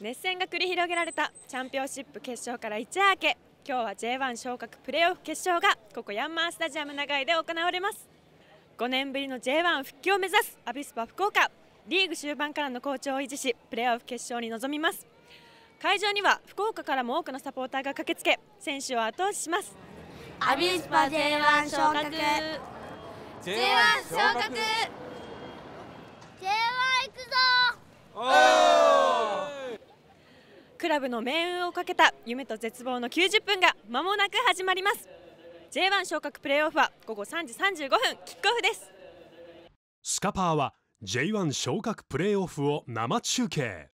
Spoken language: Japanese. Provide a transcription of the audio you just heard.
熱戦が繰り広げられたチャンピオンシップ決勝から一夜明け今日は J1 昇格プレーオフ決勝がここヤンマースタジアム長居で行われます。5年ぶりの J1 復帰を目指すアビスパ福岡。リーグ終盤からの好調を維持しプレーオフ決勝に臨みます。会場には福岡からも多くのサポーターが駆けつけ選手を後押しします。アビスパ J1 昇格。J1 昇格。J1 行くぞ。クラブの命運をかけた夢と絶望の90分が間もなく始まります。J1 昇格プレーオフは午後3時35分キックオフです。スカパーは J1 昇格プレーオフを生中継